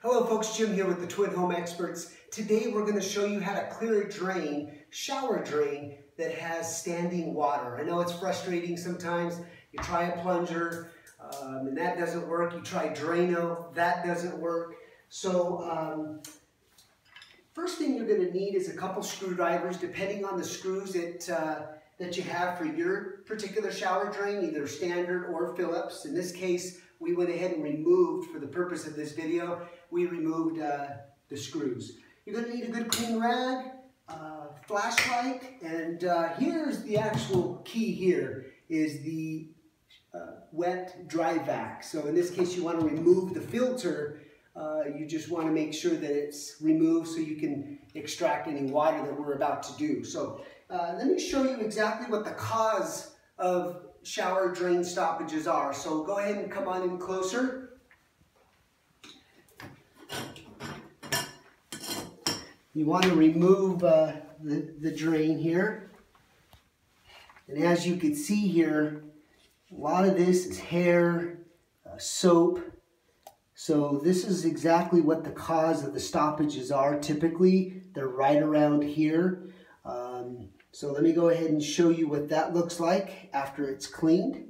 Hello folks, Jim here with the Twin Home Experts. Today we're going to show you how to clear a drain, shower drain, that has standing water. I know it's frustrating sometimes. You try a plunger um, and that doesn't work. You try Drano, that doesn't work. So um, first thing you're going to need is a couple screwdrivers depending on the screws that, uh, that you have for your particular shower drain, either standard or Phillips. In this case, we went ahead and removed, for the purpose of this video, we removed uh, the screws. You're going to need a good clean rag, uh, flashlight, and uh, here's the actual key here, is the uh, wet dry vac. So in this case, you want to remove the filter. Uh, you just want to make sure that it's removed so you can extract any water that we're about to do. So uh, let me show you exactly what the cause of shower drain stoppages are. So go ahead and come on in closer. You want to remove uh, the, the drain here. And as you can see here, a lot of this is hair, uh, soap. So this is exactly what the cause of the stoppages are. Typically, they're right around here. Um, so let me go ahead and show you what that looks like after it's cleaned.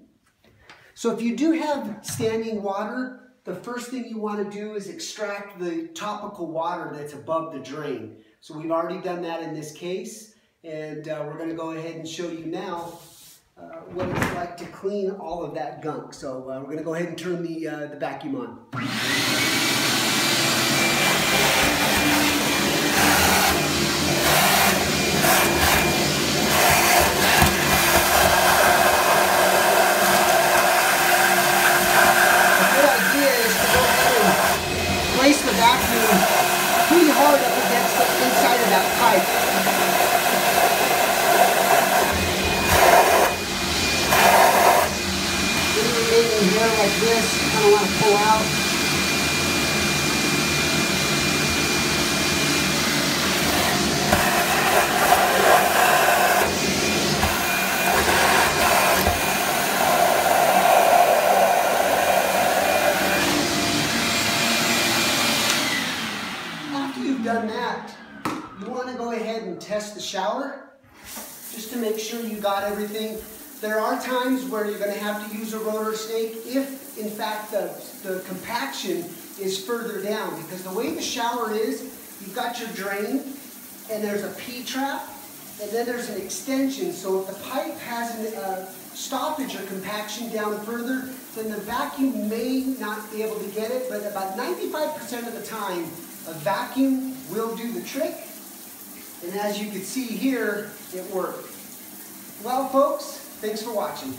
So if you do have standing water, the first thing you want to do is extract the topical water that's above the drain. So we've already done that in this case, and uh, we're going to go ahead and show you now uh, what it's like to clean all of that gunk. So uh, we're going to go ahead and turn the, uh, the vacuum on. The vacuum pretty hard up against the inside of that pipe. Hair like this, you kind of want to pull out. Done that, you want to go ahead and test the shower just to make sure you got everything. There are times where you're going to have to use a rotor snake if, in fact, the, the compaction is further down. Because the way the shower is, you've got your drain, and there's a P-trap, and then there's an extension. So if the pipe has a uh, stoppage or compaction down further, then the vacuum may not be able to get it, but about 95% of the time, a vacuum will do the trick. And as you can see here, it worked. Well, folks, thanks for watching.